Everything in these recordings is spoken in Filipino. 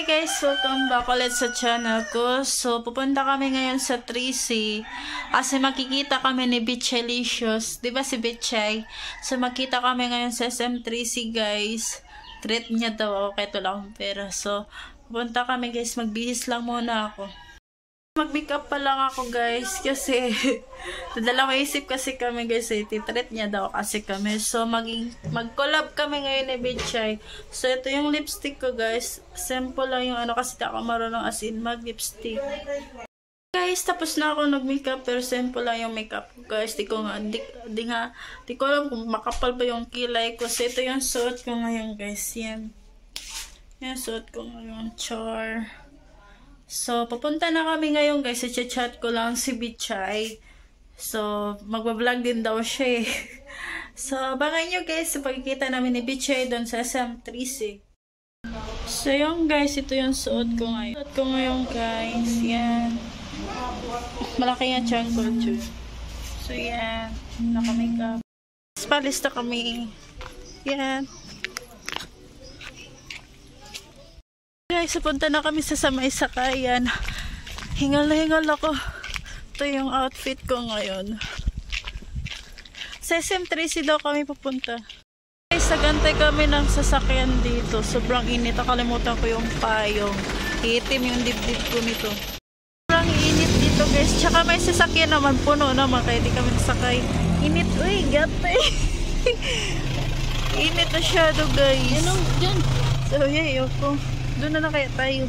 Hi guys! Welcome back ulit sa channel ko. So, pupunta kami ngayon sa 3C kasi makikita kami ni Bitchelicious. Di ba si Bitchay? So, makita kami ngayon sa SM3C guys. Treat niya daw ako kahit wala akong pera. So, pupunta kami guys. Magbihis lang muna ako. Mag-makeup pa lang ako guys kasi dalawang isip kasi kami guys eh. Titreat niya daw kasi kami. So maging mag-collab kami ngayon ni Bitchay. So ito yung lipstick ko guys. Simple lang yung ano kasi ako marunong as in mag-lipstick. Guys, tapos na ako nag-makeup pero simple lang yung makeup ko guys. Di ko nga, di, di nga, di ko alam kung makapal ba yung kilay ko. So ito yung suot ko ngayon guys. Yan. Yan suot ko ngayon. Char. So, papunta na kami ngayon guys. I-chat ko lang si Bichay. So, magbablog din daw siya eh. So, abangan nyo guys sa pagkikita namin ni Bichay doon sa SM3C. So, yung guys, ito yung suot ko ngayon. Suot ko ngayon guys. Yan. Malaki nga chan ko. So, yan. Naka-makeup. Palista kami. Yan. Guys, punta na kami sa Samay Sakayan. Hingal na hingal ako. Ito yung outfit ko ngayon. Sa SM3C daw kami pupunta. Guys, sagantay kami ng sasakyan dito. Sobrang init. Nakalimutan ko yung payong. Itim yung dibdib ko nito. Sobrang init dito guys. Tsaka may sasakyan naman. Puno naman. Kaya di kami nasakay. Init. Uy, gate. init na shadow guys. Yan o, dyan. So, yeah, yoko. Doon na na kaya tayo.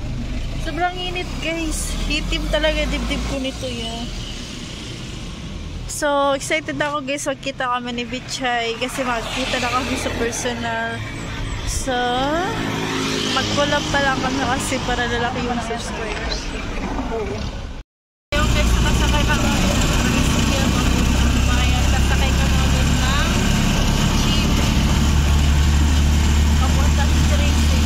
Sobrang init, guys. Hitim talaga dibdib ko nito, yeah. So, excited ako, guys. Magkita kami ni Bichay kasi magkita na kami sa personal. So, mag-collab pa lang kami kasi para lalaki yung subscribers. Oo. Yung guys, nakasakay kami Sasakay kami ulit ng jeep. Papunta sa Tracy.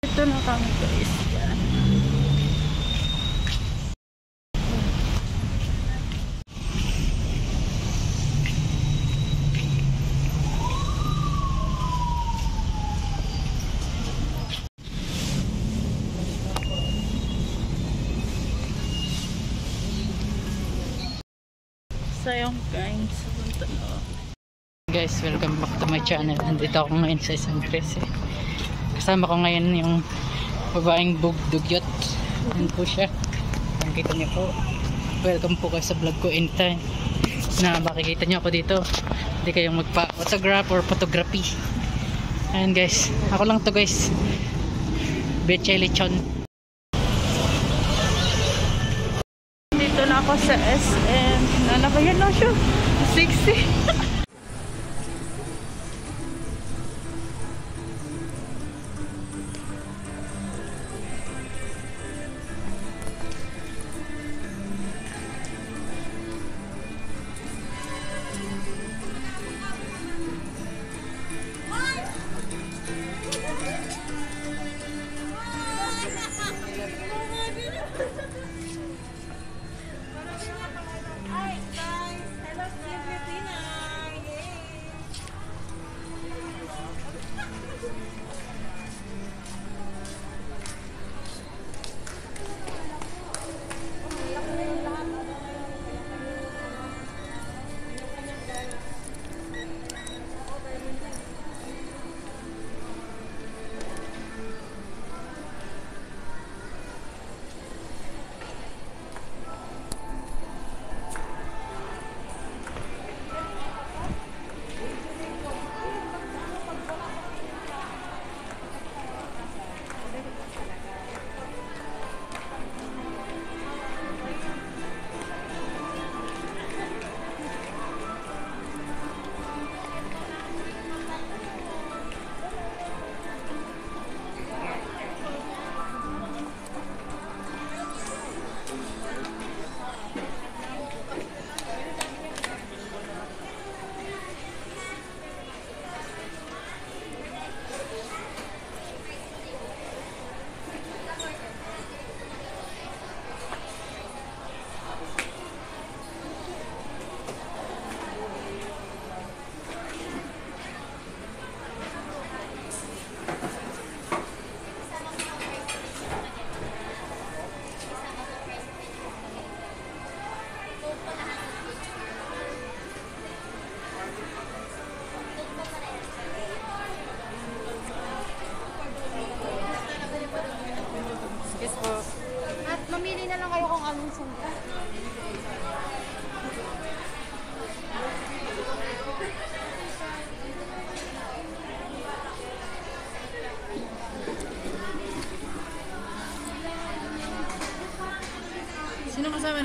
Ito na kami guys. Yan. So yung guys. Guys, welcome back to my channel. Nandito ako ngayon sa isang press. Kasama ko ngayon yung babaeng bugdugyot. Yan po siya. Nakikita niyo po. Welcome po kayo sa vlog ko anytime. Na makikita niyo ako dito. Hindi kayong magpa-photograph or photography. Ayan guys. Ako lang to guys. Betchay Lechon. Ako sa SM. Ano na siya? 60.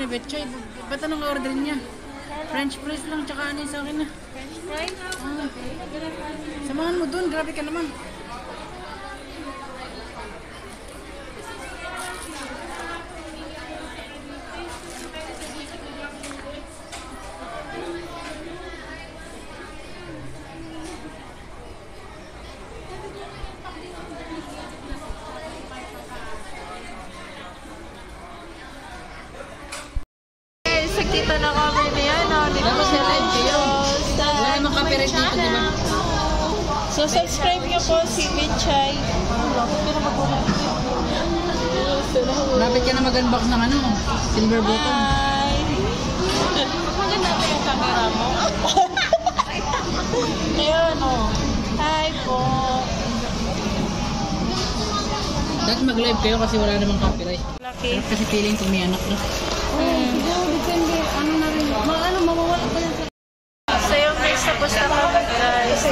Ni Betchay? Ba't anong order niya? French fries lang, tsaka ano sa akin na. French fries? Ah. Samahan mo dun, grabe ka naman. Guys, nakita na kami ni ano, ni. Sa Wala namang copyright dito, di ba? So, subscribe niyo po si Bichay. Lapit ka na mag-unbox ng ano, silver button. Hi! Maganda ba yung camera mo? Ayun, oh. Hi po. Dapat mag-live kayo kasi wala namang copyright. Lucky. Kasi feeling ko may anak na. Mm. Ano na rin, ma ano, mawawala pa yan. So yung guys, tapos na kami guys.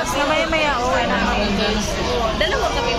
Tapos na maya maya uwi na kami guys. Dalawa kami